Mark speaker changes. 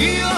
Speaker 1: Y